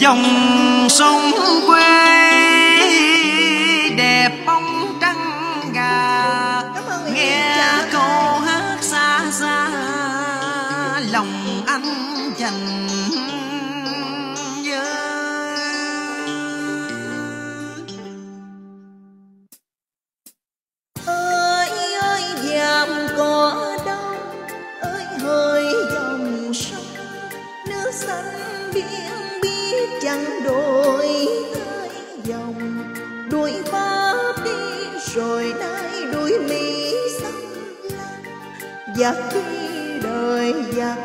dòng sông quê. Chẳng đổi thay dòng. Đuổi pháp đi, rồi nay đuổi mỹ xâm lăng. Giặc đi đời giặc,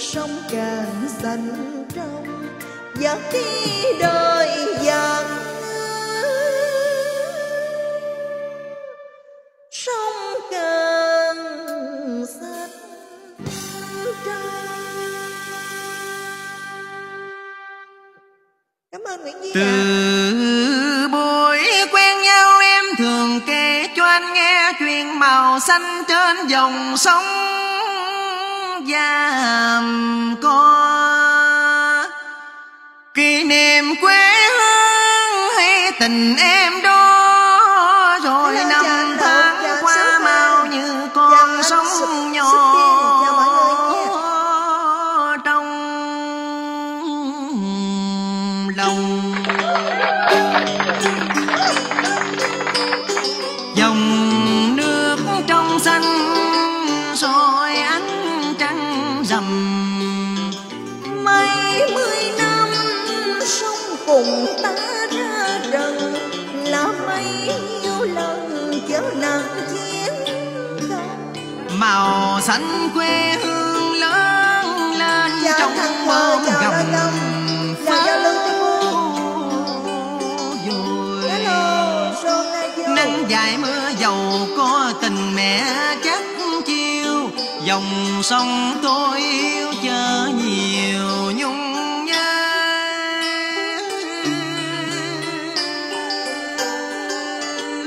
sông càng xanh trong. Giặc đi đời cảm ơn nguyễn duy từ ạ buổi quen nhau em thường kể cho anh nghe chuyện màu xanh trên dòng sông giàm co. Kỷ niệm quê hương hay tình em lòng dòng nước trong xanh soi ánh trăng rằm. Mấy mươi năm sống cùng ta ra rần là mấy nhiêu lần chớ nặng chiến màu xanh quê hương lớn lên chào trong mơ bóng chào gầm dài mưa dầu có tình mẹ chắc chiêu. Dòng sông tôi yêu chờ nhiều nhung nhớ.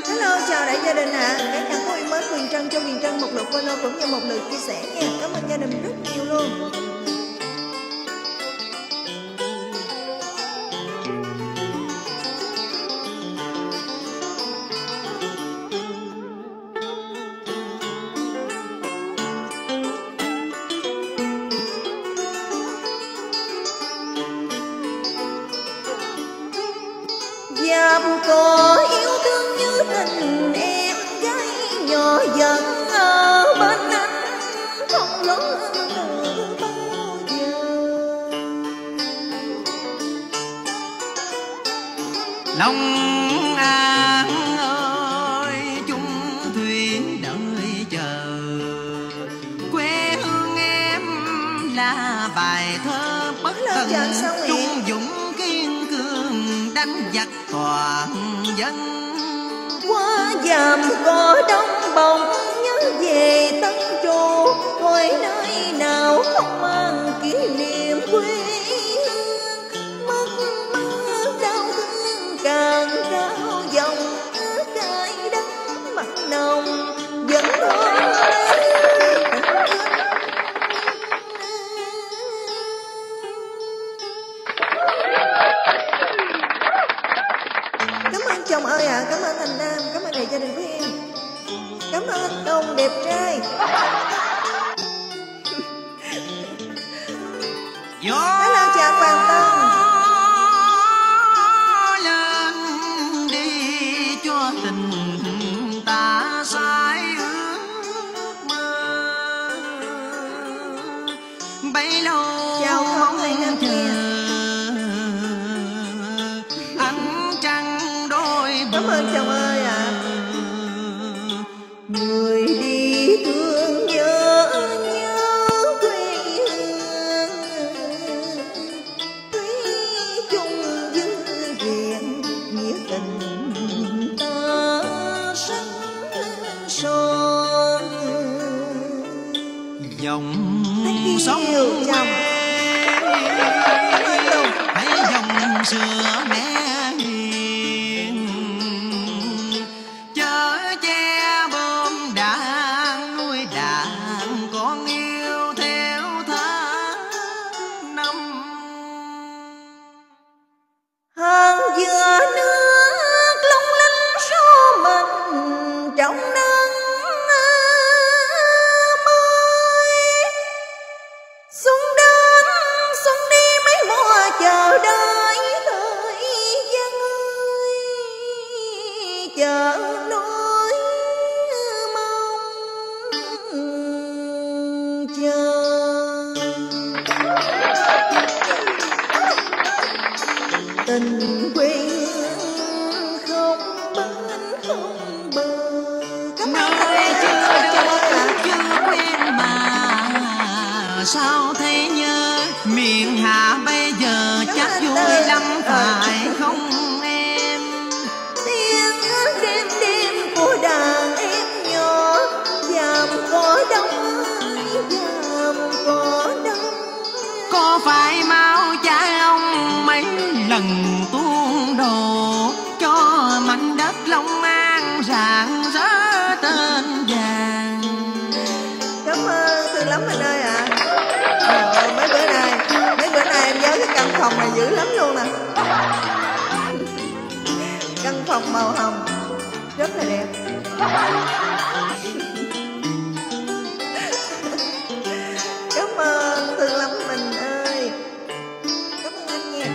Hello, chào đại gia đình ạ. Các nhà cô yêu mến quyền trân cho quyền trân, một lượt follow cũng như một lượt chia sẻ nha. Cảm ơn gia đình rất nhiều luôn. Dám có yêu thương như tình em, gái nhỏ dần ở bên anh. Không lo lòng bao dắt toàn dân qua dàm có đông bồng, nhớ về tân trù, thôi nơi nào không mang kỷ niệm. Chồng ơi à. Cảm ơn anh Nam, cảm ơn đại gia đình của em. Cảm ơn anh Đông đẹp trai. Cảm ơn chồng ơi ạ. Người đi thương nhớ nhớ quê hương Thủy chung dư riêng nghĩa tình ta sắc son dòng sông Tùng. hãy dòng sữa mẹ chở nỗi mong chờ. Tình quyến không bến không bờ. Nơi chưa được chưa quen mà. Sao thế nhớ? Miền hạ bây giờ chắc vui lắm phải không? Trời ơi, mấy bữa nay mấy bữa nay em nhớ cái căn phòng này dữ lắm luôn nè. Căn phòng màu hồng rất là đẹp. Cảm ơn thương lắm mình ơi. Cảm ơn anh nha.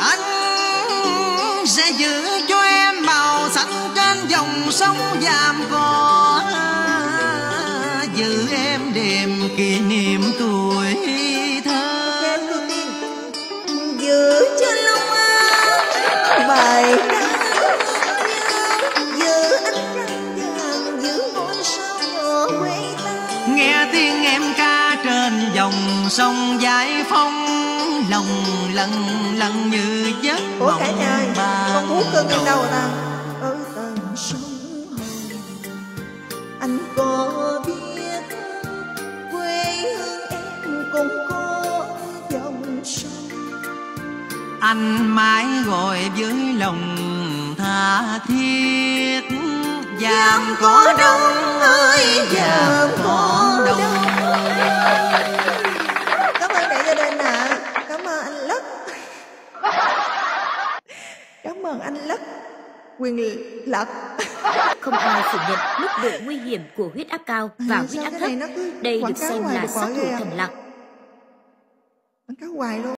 Anh sẽ giữ ta nghe tiếng em ca trên dòng sông giải phóng lòng lần lần như giấc Ủa mộng cả nhà con thú cưng đầu. đâu ta? Ở tầng sông Hồng, anh có anh mãi gọi với lòng tha thiết giam có đông ơi giam có đông Cảm ơn đại gia đình ạ. Cảm ơn anh Lất. Cảm ơn anh Lất. Quyền lật. Không ai phủ nhận mức độ nguy hiểm của huyết áp cao và À, huyết áp thấp. Đây được xem là sát thủ à? thầm lặng. Quảng cáo hoài luôn.